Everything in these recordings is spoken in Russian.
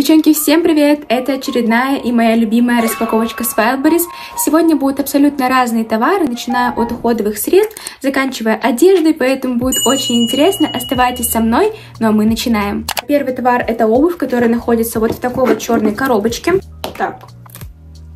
Девчонки, всем привет! Это очередная и моя любимая распаковочка с Wildberries. Сегодня будут абсолютно разные товары, начиная от уходовых средств, заканчивая одеждой, поэтому будет очень интересно. Оставайтесь со мной, ну а мы начинаем. Первый товар это обувь, которая находится вот в такой вот черной коробочке. Так,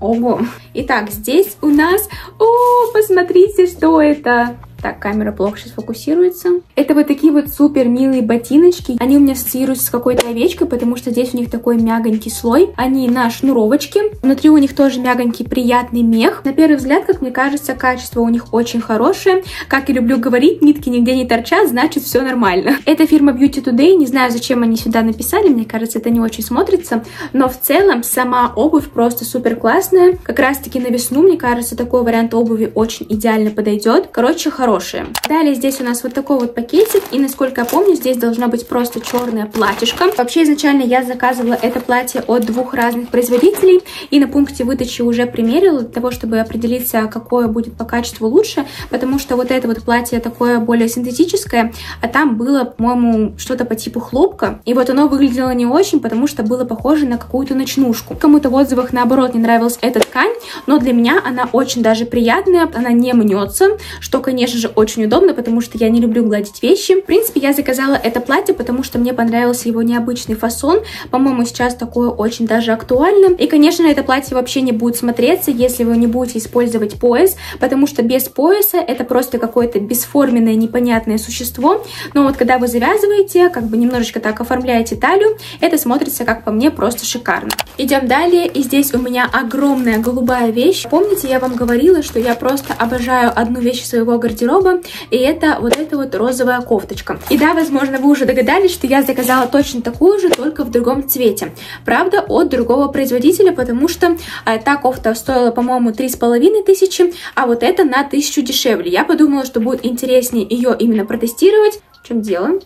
Ого. Итак, здесь у нас... О, посмотрите, что это. Так, камера плохо сейчас фокусируется. Это вот такие вот супер милые ботиночки. Они у меня ассоциируются с какой-то овечкой, потому что здесь у них такой мягонький слой. Они на шнуровочке. Внутри у них тоже мягонький приятный мех. На первый взгляд, как мне кажется, качество у них очень хорошее. Как я люблю говорить, нитки нигде не торчат, значит все нормально. Это фирма Beauty Today. Не знаю, зачем они сюда написали. Мне кажется, это не очень смотрится. Но в целом сама обувь просто супер классная. Как раз таки на весну, мне кажется, такой вариант обуви очень идеально подойдет. Короче, хороший хорошие. Далее здесь у нас вот такой вот пакетик, и насколько я помню, здесь должна быть просто черное платьишко. Вообще изначально я заказывала это платье от двух разных производителей, и на пункте выдачи уже примерила для того, чтобы определиться, какое будет по качеству лучше, потому что вот это вот платье такое более синтетическое, а там было, по-моему, что-то по типу хлопка, и вот оно выглядело не очень, потому что было похоже на какую-то ночнушку. Кому-то в отзывах наоборот не нравилась эта ткань, но для меня она очень даже приятная, она не мнется, что, конечно же, же очень удобно, потому что я не люблю гладить вещи. В принципе, я заказала это платье, потому что мне понравился его необычный фасон. По-моему, сейчас такое очень даже актуально. И, конечно, это платье вообще не будет смотреться, если вы не будете использовать пояс, потому что без пояса это просто какое-то бесформенное, непонятное существо. Но вот когда вы завязываете, как бы немножечко так оформляете талию, это смотрится, как по мне, просто шикарно. Идем далее, и здесь у меня огромная голубая вещь. Помните, я вам говорила, что я просто обожаю одну вещь своего гардероба, гардероба, и это вот эта вот розовая кофточка. И да, возможно, вы уже догадались, что я заказала точно такую же, только в другом цвете. Правда, от другого производителя, потому что а, та кофта стоила, по-моему, три с половиной тысячи, а вот эта на тысячу дешевле. Я подумала, что будет интереснее ее именно протестировать. В чем дело?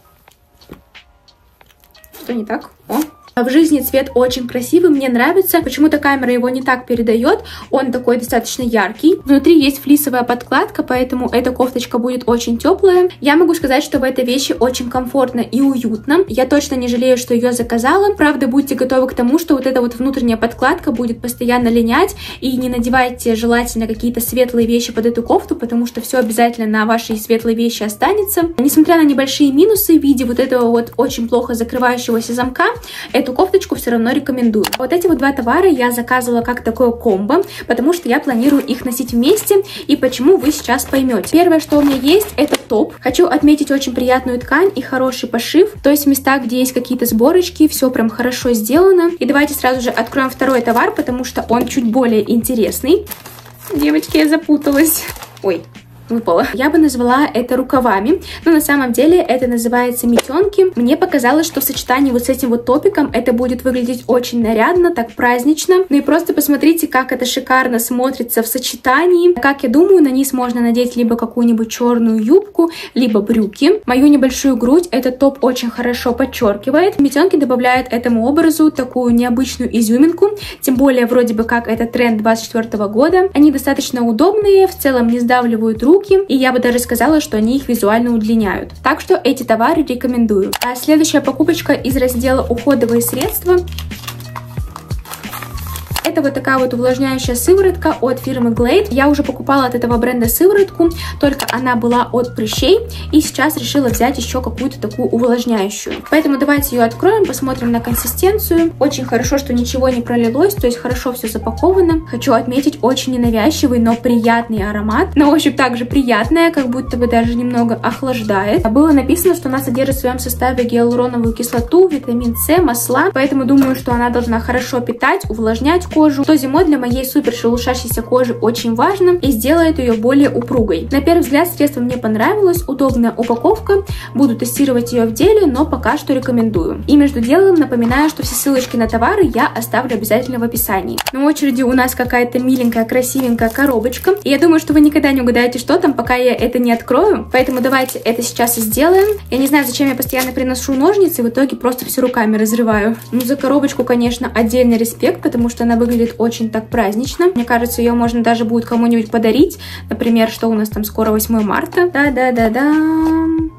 Что не так? О, в жизни цвет очень красивый, мне нравится. Почему-то камера его не так передает. Он такой достаточно яркий. Внутри есть флисовая подкладка, поэтому эта кофточка будет очень теплая. Я могу сказать, что в этой вещи очень комфортно и уютно. Я точно не жалею, что ее заказала. Правда, будьте готовы к тому, что вот эта вот внутренняя подкладка будет постоянно линять. И не надевайте желательно какие-то светлые вещи под эту кофту, потому что все обязательно на вашей светлой вещи останется. Несмотря на небольшие минусы в виде вот этого вот очень плохо закрывающегося замка, это эту кофточку все равно рекомендую. Вот эти вот два товара я заказывала как такое комбо, потому что я планирую их носить вместе, и почему вы сейчас поймете. Первое, что у меня есть, это топ. Хочу отметить очень приятную ткань и хороший пошив, то есть в местах, где есть какие-то сборочки, все прям хорошо сделано. И давайте сразу же откроем второй товар, потому что он чуть более интересный. Девочки, я запуталась. Ой, выпало. Я бы назвала это рукавами, но на самом деле это называется метенки. Мне показалось, что в сочетании вот с этим вот топиком это будет выглядеть очень нарядно, так празднично. Ну и просто посмотрите, как это шикарно смотрится в сочетании. Как я думаю, на низ можно надеть либо какую-нибудь черную юбку, либо брюки. Мою небольшую грудь этот топ очень хорошо подчеркивает. Метенки добавляют этому образу такую необычную изюминку, тем более вроде бы как это тренд 24 года. Они достаточно удобные, в целом не сдавливают рук, руки, и я бы даже сказала, что они их визуально удлиняют. Так что эти товары рекомендую. А следующая покупочка из раздела уходовые средства это вот такая вот увлажняющая сыворотка от фирмы Glade. Я уже покупала от этого бренда сыворотку, только она была от прыщей. И сейчас решила взять еще какую-то такую увлажняющую. Поэтому давайте ее откроем, посмотрим на консистенцию. Очень хорошо, что ничего не пролилось, то есть хорошо все запаковано. Хочу отметить очень ненавязчивый, но приятный аромат. На ощупь также приятная, как будто бы даже немного охлаждает. Было написано, что она содержит в своем составе гиалуроновую кислоту, витамин С, масла. Поэтому думаю, что она должна хорошо питать, увлажнять что зимой для моей супер шелушащейся кожи очень важно и сделает ее более упругой. На первый взгляд средство мне понравилось, удобная упаковка, буду тестировать ее в деле, но пока что рекомендую. И между делом напоминаю, что все ссылочки на товары я оставлю обязательно в описании. На очереди у нас какая-то миленькая, красивенькая коробочка, и я думаю, что вы никогда не угадаете, что там, пока я это не открою, поэтому давайте это сейчас и сделаем. Я не знаю, зачем я постоянно приношу ножницы, в итоге просто все руками разрываю. Ну, за коробочку, конечно, отдельный респект, потому что она выглядит выглядит очень так празднично. Мне кажется, ее можно даже будет кому-нибудь подарить. Например, что у нас там скоро 8 марта. Да-да-да-да.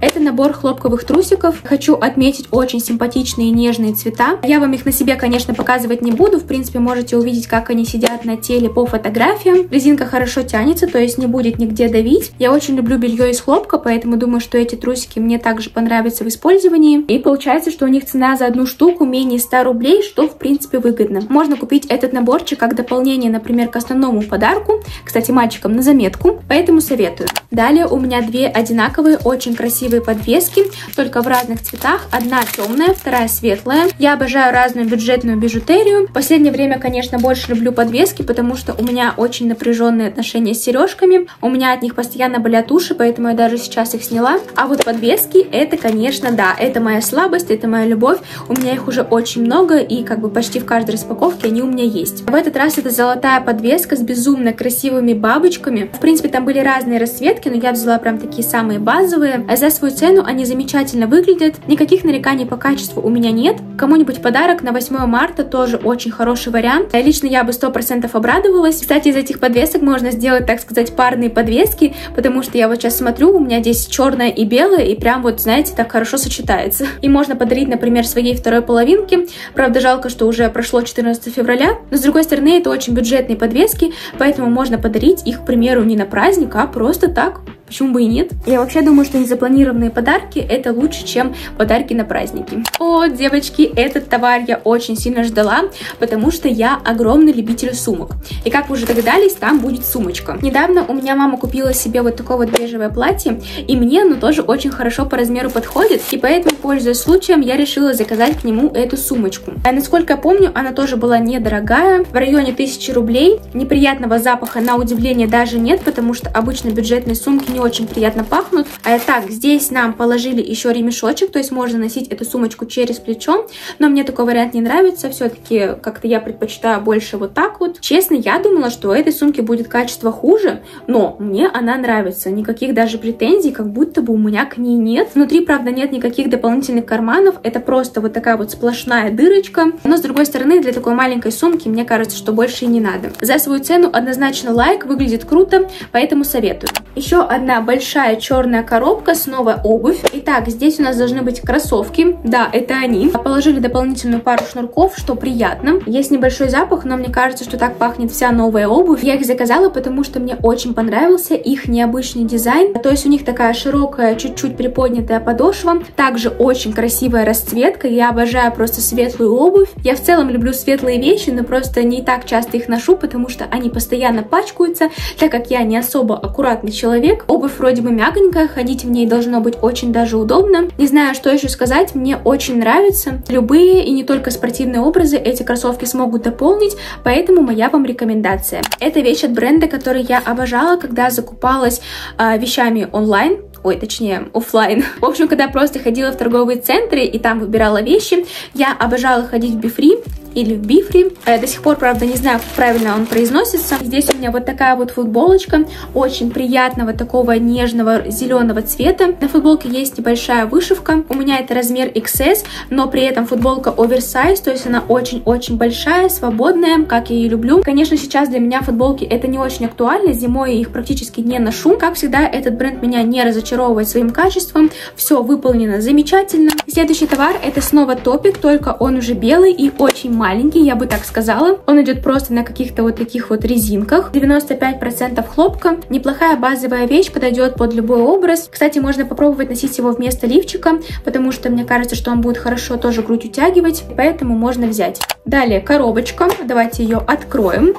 Это набор хлопковых трусиков. Хочу отметить очень симпатичные нежные цвета. Я вам их на себе, конечно, показывать не буду. В принципе, можете увидеть, как они сидят на теле по фотографиям. Резинка хорошо тянется, то есть не будет нигде давить. Я очень люблю белье из хлопка, поэтому думаю, что эти трусики мне также понравятся в использовании. И получается, что у них цена за одну штуку менее 100 рублей, что в принципе выгодно. Можно купить этот наборчик как дополнение, например, к основному подарку. Кстати, мальчикам на заметку, поэтому советую. Далее у меня две одинаковые, очень красивые подвески, только в разных цветах. Одна темная, вторая светлая. Я обожаю разную бюджетную бижутерию. В последнее время, конечно, больше люблю подвески, потому что у меня очень напряженные отношения с сережками. У меня от них постоянно болят уши, поэтому я даже сейчас их сняла. А вот подвески, это, конечно, да, это моя слабость, это моя любовь. У меня их уже очень много, и как бы почти в каждой распаковке они у меня есть. В этот раз это золотая подвеска с безумно красивыми бабочками. В принципе, там были разные расцветки, но я взяла прям такие самые базовые. За свою цену они замечательно выглядят. Никаких нареканий по качеству у меня нет. Кому-нибудь подарок на 8 марта тоже очень хороший вариант. Лично я бы 100% обрадовалась. Кстати, из этих подвесок можно сделать, так сказать, парные подвески, потому что я вот сейчас смотрю, у меня здесь черная и белая, и прям вот, знаете, так хорошо сочетается. И можно подарить, например, своей второй половинке. Правда, жалко, что уже прошло 14 февраля, но с другой стороны, это очень бюджетные подвески, поэтому можно подарить их, к примеру, не на праздник, а просто так, Почему бы и нет? Я вообще думаю, что незапланированные подарки это лучше, чем подарки на праздники. О, девочки, этот товар я очень сильно ждала, потому что я огромный любитель сумок. И как вы уже догадались, там будет сумочка. Недавно у меня мама купила себе вот такое вот бежевое платье, и мне оно тоже очень хорошо по размеру подходит, и поэтому, пользуясь случаем, я решила заказать к нему эту сумочку. А насколько я помню, она тоже была недорогая, в районе 1000 рублей. Неприятного запаха на удивление даже нет, потому что обычно бюджетные сумки не очень приятно пахнут. А так, здесь нам положили еще ремешочек, то есть можно носить эту сумочку через плечо, но мне такой вариант не нравится, все-таки как-то я предпочитаю больше вот так вот. Честно, я думала, что у этой сумки будет качество хуже, но мне она нравится, никаких даже претензий, как будто бы у меня к ней нет. Внутри, правда, нет никаких дополнительных карманов, это просто вот такая вот сплошная дырочка, но с другой стороны, для такой маленькой сумки, мне кажется, что больше и не надо. За свою цену однозначно лайк, выглядит круто, поэтому советую. Еще одна большая черная коробка с новой обувь. Итак, здесь у нас должны быть кроссовки. Да, это они. Положили дополнительную пару шнурков, что приятно. Есть небольшой запах, но мне кажется, что так пахнет вся новая обувь. Я их заказала, потому что мне очень понравился их необычный дизайн. То есть у них такая широкая, чуть-чуть приподнятая подошва. Также очень красивая расцветка. Я обожаю просто светлую обувь. Я в целом люблю светлые вещи, но просто не так часто их ношу, потому что они постоянно пачкаются, так как я не особо аккуратный человек. Обувь вроде бы мягонькая, ходить в ней должно быть очень даже удобно. Не знаю, что еще сказать, мне очень нравится. Любые и не только спортивные образы эти кроссовки смогут дополнить, поэтому моя вам рекомендация. Это вещь от бренда, который я обожала, когда закупалась э, вещами онлайн ой, точнее, офлайн. В общем, когда просто ходила в торговые центры и там выбирала вещи, я обожала ходить в Befree, или в Befree. Я до сих пор, правда, не знаю, как правильно он произносится. Здесь у меня вот такая вот футболочка, очень приятного такого нежного зеленого цвета. На футболке есть небольшая вышивка. У меня это размер XS, но при этом футболка оверсайз, то есть она очень-очень большая, свободная, как я ее люблю. Конечно, сейчас для меня футболки это не очень актуально, зимой их практически не ношу. Как всегда, этот бренд меня не разочаровывает своим качеством. Все выполнено замечательно. Следующий товар это снова топик, только он уже белый и очень маленький, я бы так сказала. Он идет просто на каких-то вот таких вот резинках. 95% хлопка. Неплохая базовая вещь, подойдет под любой образ. Кстати, можно попробовать носить его вместо лифчика, потому что мне кажется, что он будет хорошо тоже грудь утягивать, поэтому можно взять. Далее коробочка. Давайте ее откроем.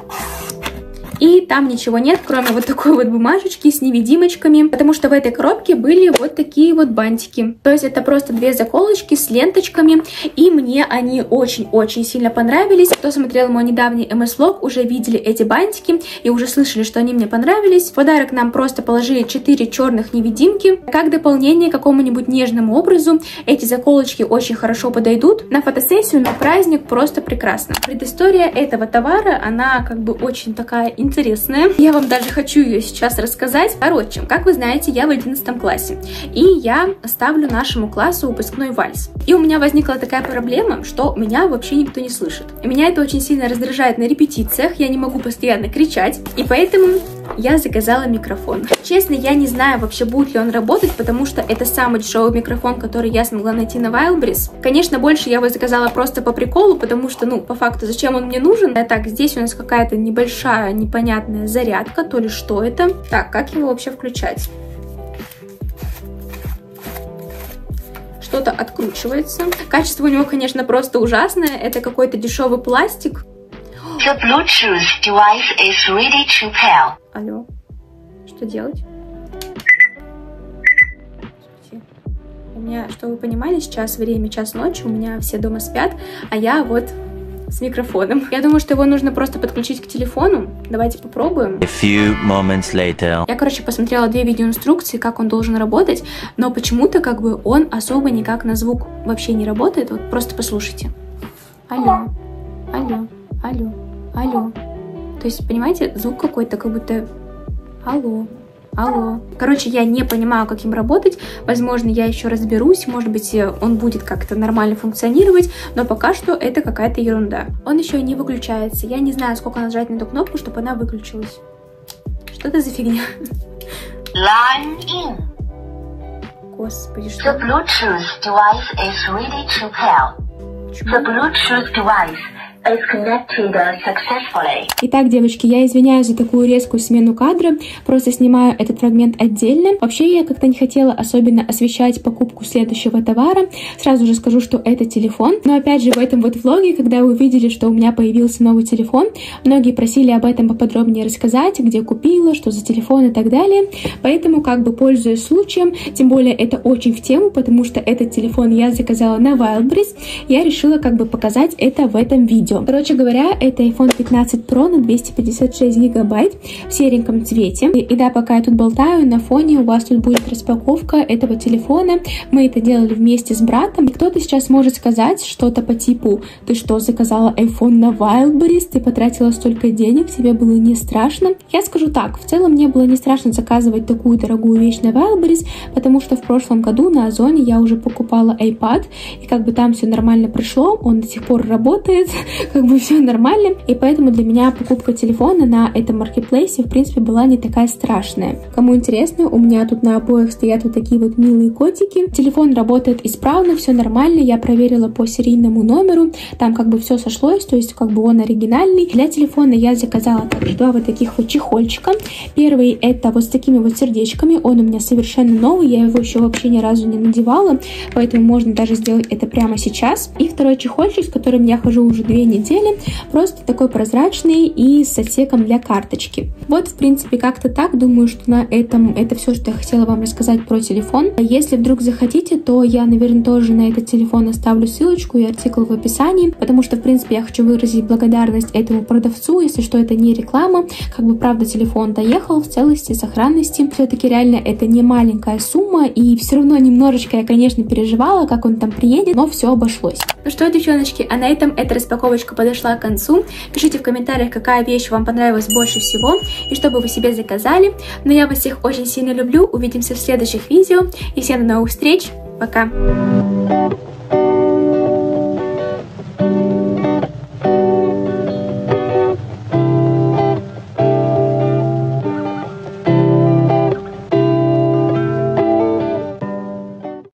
И там ничего нет, кроме вот такой вот бумажечки с невидимочками, потому что в этой коробке были вот такие вот бантики. То есть это просто две заколочки с ленточками, и мне они очень-очень сильно понравились. Кто смотрел мой недавний MS-лог, уже видели эти бантики и уже слышали, что они мне понравились. В подарок нам просто положили 4 черных невидимки. Как дополнение какому-нибудь нежному образу, эти заколочки очень хорошо подойдут. На фотосессию, на праздник просто прекрасно. Предыстория этого товара, она как бы очень такая интересная интересная. Я вам даже хочу ее сейчас рассказать. Короче, как вы знаете, я в 11 классе. И я ставлю нашему классу выпускной вальс. И у меня возникла такая проблема, что меня вообще никто не слышит. Меня это очень сильно раздражает на репетициях. Я не могу постоянно кричать. И поэтому я заказала микрофон. Честно, я не знаю вообще, будет ли он работать, потому что это самый дешевый микрофон, который я смогла найти на Wildberries. Конечно, больше я его заказала просто по приколу, потому что, ну, по факту, зачем он мне нужен? А так, здесь у нас какая-то небольшая непонятная зарядка, то ли что это. Так, как его вообще включать? что-то откручивается. Качество у него, конечно, просто ужасное. Это какой-то дешевый пластик. The Bluetooth device is ready to pair. Алло. Что делать? У меня, чтобы вы понимали, сейчас время час ночи, у меня все дома спят, а я вот с микрофоном. Я думаю, что его нужно просто подключить к телефону. Давайте попробуем. A few moments later. Я, короче, посмотрела две видеоинструкции, как он должен работать, но почему-то как бы он особо никак на звук вообще не работает. Вот просто послушайте. Алло, алло, алло, алло. То есть, понимаете, звук какой-то, как будто алло, Алло. Короче, я не понимаю, как им работать. Возможно, я еще разберусь. Может быть, он будет как-то нормально функционировать. Но пока что это какая-то ерунда. Он еще не выключается. Я не знаю, сколько нажать на эту кнопку, чтобы она выключилась. Что это за фигня? Line in. Господи, что? The Bluetooth device is ready to pair. The Bluetooth device Итак, девочки, я извиняюсь за такую резкую смену кадра, просто снимаю этот фрагмент отдельно. Вообще, я как-то не хотела особенно освещать покупку следующего товара. Сразу же скажу, что это телефон. Но опять же, в этом вот влоге, когда вы увидели, что у меня появился новый телефон, многие просили об этом поподробнее рассказать, где купила, что за телефон и так далее. Поэтому, как бы пользуясь случаем, тем более это очень в тему, потому что этот телефон я заказала на Wildberries, я решила как бы показать это в этом видео видео. Короче говоря, это iPhone 15 Pro на 256 гигабайт в сереньком цвете. И, и да, пока я тут болтаю, на фоне у вас тут будет распаковка этого телефона. Мы это делали вместе с братом. Кто-то сейчас может сказать что-то по типу, ты что, заказала iPhone на Wildberries, ты потратила столько денег, тебе было не страшно? Я скажу так, в целом мне было не страшно заказывать такую дорогую вещь на Wildberries, потому что в прошлом году на Озоне я уже покупала iPad, и как бы там все нормально пришло, он до сих пор работает, как бы все нормально. И поэтому для меня покупка телефона на этом маркетплейсе, в принципе, была не такая страшная. Кому интересно, у меня тут на обоих стоят вот такие вот милые котики. Телефон работает исправно, все нормально. Я проверила по серийному номеру. Там как бы все сошлось, то есть как бы он оригинальный. Для телефона я заказала также два вот таких вот чехольчика. Первый это вот с такими вот сердечками. Он у меня совершенно новый, я его еще вообще ни разу не надевала, поэтому можно даже сделать это прямо сейчас. И второй чехольчик, с которым я хожу уже две недели, просто такой прозрачный и с отсеком для карточки. Вот, в принципе, как-то так. Думаю, что на этом это все, что я хотела вам рассказать про телефон. Если вдруг захотите, то я, наверное, тоже на этот телефон оставлю ссылочку и артикул в описании, потому что, в принципе, я хочу выразить благодарность этому продавцу, если что, это не реклама. Как бы, правда, телефон доехал в целости, сохранности. Все-таки реально это не маленькая сумма, и все равно немножечко я, конечно, переживала, как он там приедет, но все обошлось. Ну что, девчоночки, а на этом эта распаковочка распаковочка подошла к концу. Пишите в комментариях, какая вещь вам понравилась больше всего и что бы вы себе заказали. Но я вас всех очень сильно люблю. Увидимся в следующих видео. И всем до новых встреч. Пока!